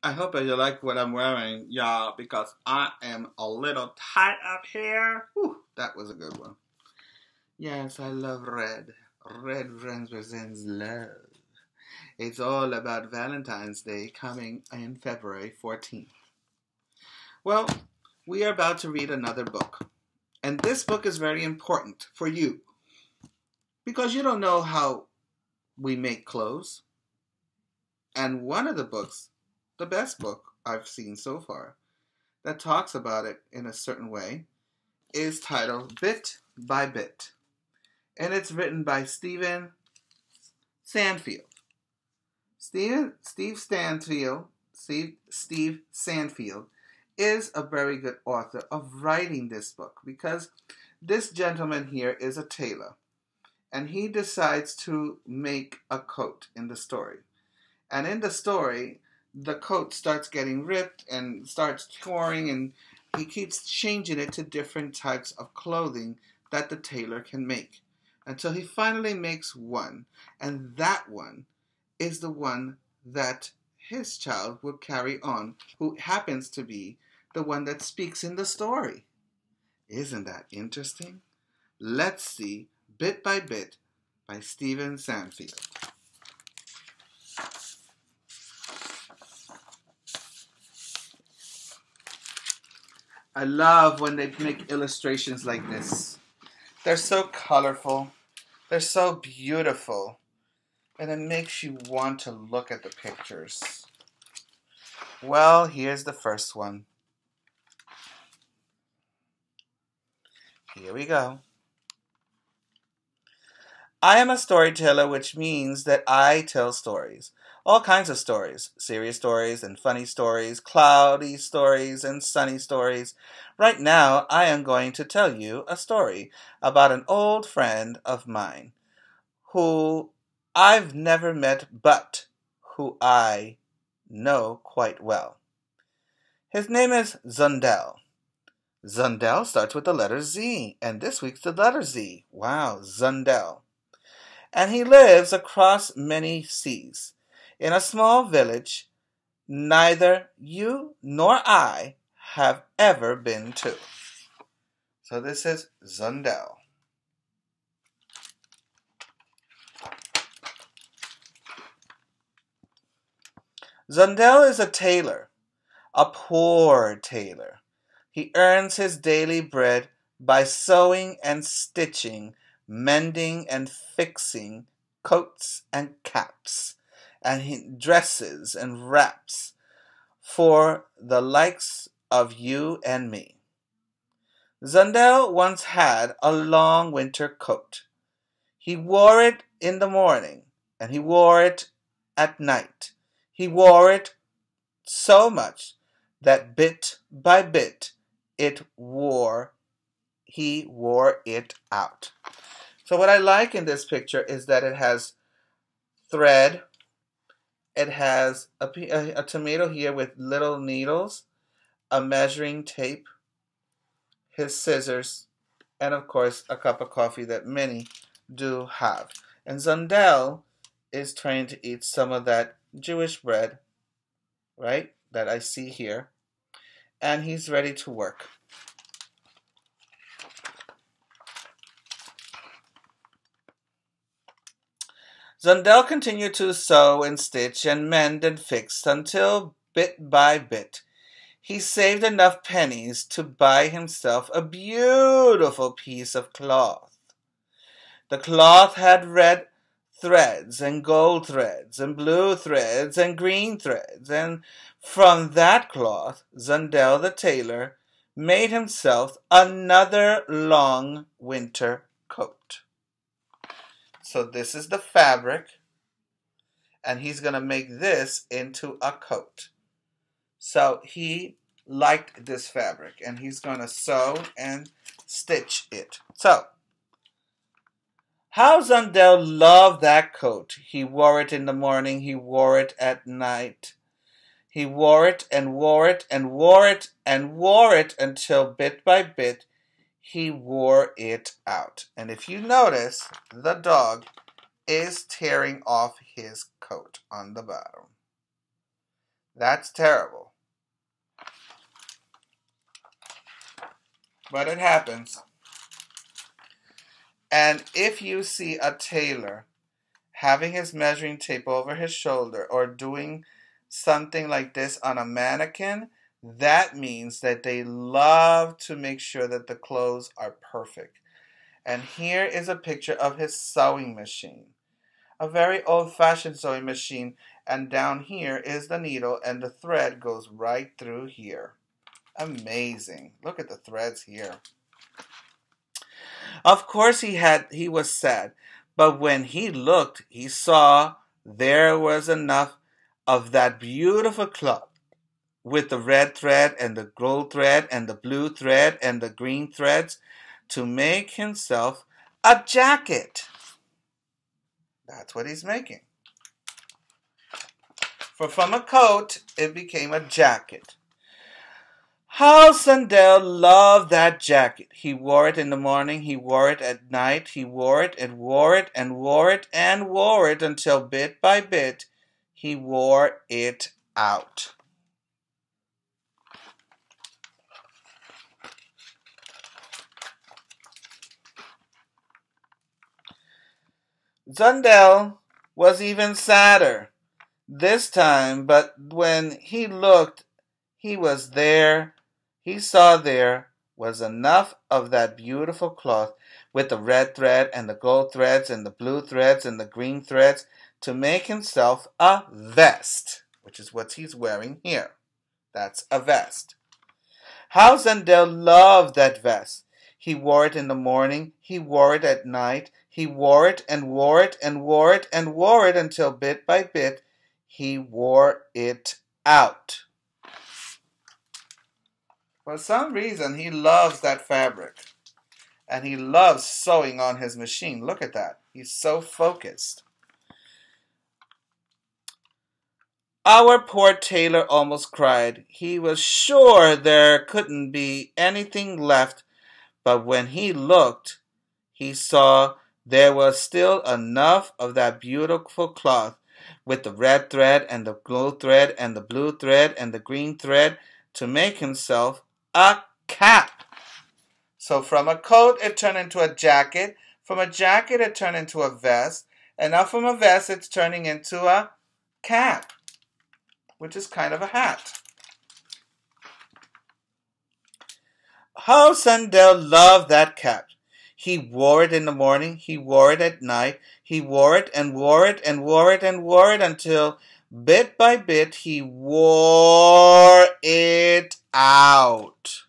I hope that you like what I'm wearing, y'all, because I am a little tight up here. Whew, that was a good one. Yes, I love red. Red represents love. It's all about Valentine's Day coming in February 14th. Well, we are about to read another book. And this book is very important for you because you don't know how we make clothes. And one of the books the best book I've seen so far that talks about it in a certain way is titled Bit by Bit. And it's written by Stephen Sanfield. Stephen, Steve Stanfield, Steve, Steve Sanfield is a very good author of writing this book because this gentleman here is a tailor and he decides to make a coat in the story. And in the story, the coat starts getting ripped and starts tearing, and he keeps changing it to different types of clothing that the tailor can make until he finally makes one, and that one is the one that his child will carry on, who happens to be the one that speaks in the story. Isn't that interesting? Let's see Bit by Bit by Stephen Sanfield. I love when they make illustrations like this. They're so colorful. They're so beautiful. And it makes you want to look at the pictures. Well, here's the first one. Here we go. I am a storyteller, which means that I tell stories all kinds of stories serious stories and funny stories, cloudy stories and sunny stories. Right now, I am going to tell you a story about an old friend of mine who I've never met, but who I know quite well. His name is Zundel. Zundel starts with the letter Z, and this week's the letter Z. Wow, Zundel. And he lives across many seas in a small village neither you nor I have ever been to. So this is Zundel. Zundel is a tailor, a poor tailor. He earns his daily bread by sewing and stitching, mending and fixing coats and caps and he dresses and wraps for the likes of you and me. Zundel once had a long winter coat. He wore it in the morning and he wore it at night. He wore it so much that bit by bit it wore he wore it out. So what I like in this picture is that it has thread it has a, a, a tomato here with little needles, a measuring tape, his scissors, and of course a cup of coffee that many do have. And Zundel is trying to eat some of that Jewish bread, right, that I see here. And he's ready to work. Zundel continued to sew and stitch and mend and fix until, bit by bit, he saved enough pennies to buy himself a beautiful piece of cloth. The cloth had red threads and gold threads and blue threads and green threads, and from that cloth Zundel the tailor made himself another long winter. So this is the fabric. And he's going to make this into a coat. So he liked this fabric. And he's going to sew and stitch it. So, how Zundel loved that coat. He wore it in the morning. He wore it at night. He wore it and wore it and wore it and wore it until bit by bit he wore it out. And if you notice, the dog is tearing off his coat on the bottom. That's terrible. But it happens. And if you see a tailor having his measuring tape over his shoulder or doing something like this on a mannequin, that means that they love to make sure that the clothes are perfect. And here is a picture of his sewing machine. A very old fashioned sewing machine. And down here is the needle, and the thread goes right through here. Amazing. Look at the threads here. Of course he had he was sad, but when he looked, he saw there was enough of that beautiful cloth with the red thread and the gold thread and the blue thread and the green threads to make himself a jacket. That's what he's making. For from a coat, it became a jacket. How Zundel loved that jacket. He wore it in the morning, he wore it at night, he wore it and wore it and wore it and wore it until bit by bit he wore it out. Zundel was even sadder this time, but when he looked, he was there. He saw there was enough of that beautiful cloth with the red thread and the gold threads and the blue threads and the green threads to make himself a vest, which is what he's wearing here. That's a vest. How Zundel loved that vest. He wore it in the morning, he wore it at night, he wore it and wore it and wore it and wore it until bit by bit he wore it out. For some reason, he loves that fabric. And he loves sewing on his machine. Look at that. He's so focused. Our poor tailor almost cried. He was sure there couldn't be anything left, but when he looked, he saw there was still enough of that beautiful cloth with the red thread and the gold thread and the blue thread and the green thread to make himself a cap. So from a coat it turned into a jacket, from a jacket it turned into a vest, and now from a vest it's turning into a cap which is kind of a hat. How Zundel loved that cap. He wore it in the morning, he wore it at night, he wore it and wore it and wore it and wore it until bit by bit he wore it out.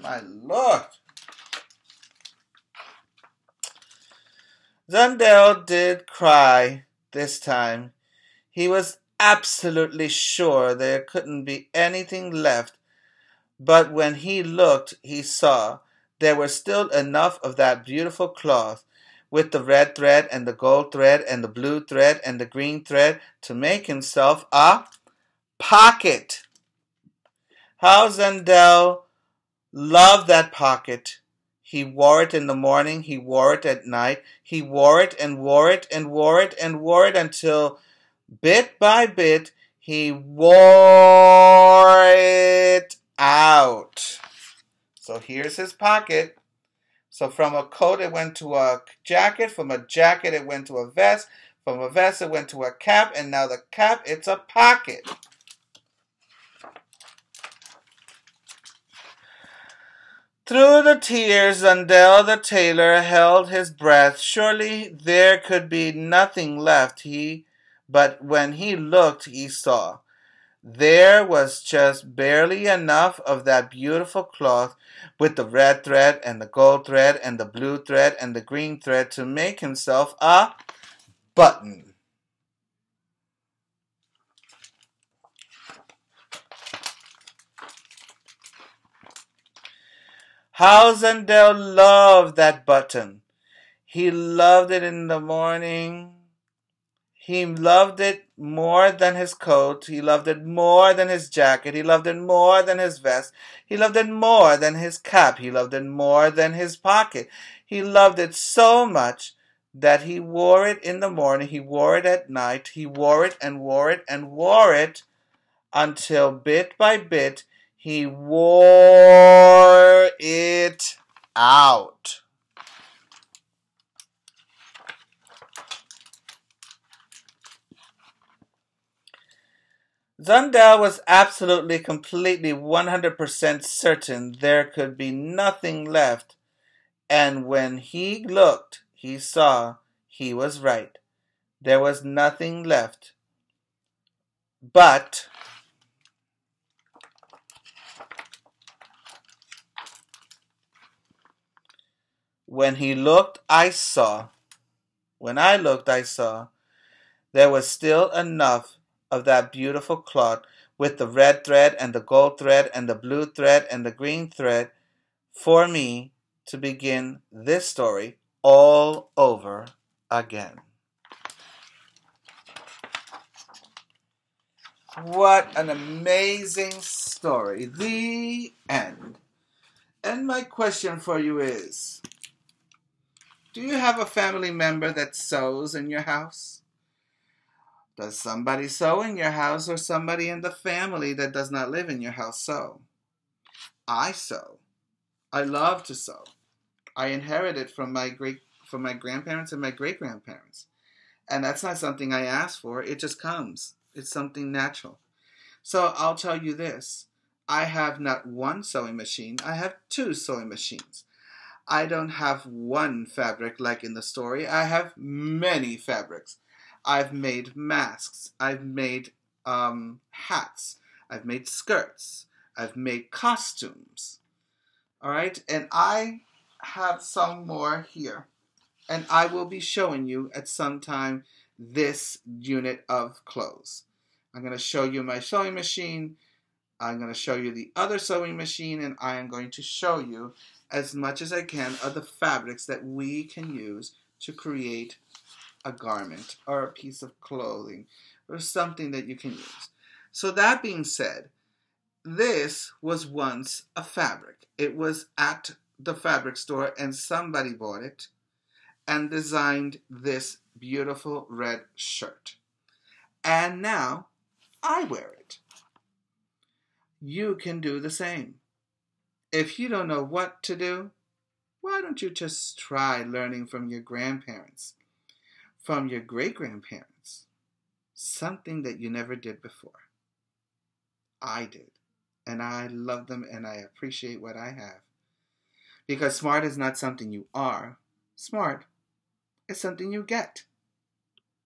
My lord. Zundel did cry this time. He was absolutely sure there couldn't be anything left, but when he looked, he saw there was still enough of that beautiful cloth with the red thread and the gold thread and the blue thread and the green thread to make himself a pocket. How Zundel loved that pocket. He wore it in the morning, he wore it at night, he wore it and wore it and wore it and wore it until Bit by bit, he wore it out. So here's his pocket. So from a coat, it went to a jacket. From a jacket, it went to a vest. From a vest, it went to a cap. And now the cap, it's a pocket. Through the tears, Zundel the tailor held his breath. Surely there could be nothing left. He but when he looked, he saw. There was just barely enough of that beautiful cloth with the red thread and the gold thread and the blue thread and the green thread to make himself a button. How Zundel loved that button. He loved it in the morning he loved it more than his coat. He loved it more than his jacket. He loved it more than his vest. He loved it more than his cap. He loved it more than his pocket. He loved it so much that he wore it in the morning, he wore it at night, he wore it and wore it and wore it until bit by bit he wore it out. Zundel was absolutely, completely, 100% certain there could be nothing left, and when he looked, he saw he was right. There was nothing left. But when he looked, I saw. When I looked, I saw there was still enough of that beautiful cloth with the red thread and the gold thread and the blue thread and the green thread for me to begin this story all over again. What an amazing story. The end. And my question for you is Do you have a family member that sews in your house? Does somebody sew in your house or somebody in the family that does not live in your house sew? I sew. I love to sew. I inherited from my great from my grandparents and my great grandparents. And that's not something I ask for. It just comes. It's something natural. So I'll tell you this. I have not one sewing machine. I have two sewing machines. I don't have one fabric like in the story. I have many fabrics. I've made masks. I've made um, hats. I've made skirts. I've made costumes. All right, and I have some more here, and I will be showing you at some time this unit of clothes. I'm going to show you my sewing machine. I'm going to show you the other sewing machine, and I am going to show you as much as I can of the fabrics that we can use to create a garment or a piece of clothing or something that you can use. So, that being said, this was once a fabric. It was at the fabric store, and somebody bought it and designed this beautiful red shirt. And now I wear it. You can do the same. If you don't know what to do, why don't you just try learning from your grandparents? From your great grandparents something that you never did before. I did. And I love them and I appreciate what I have. Because smart is not something you are, smart is something you get.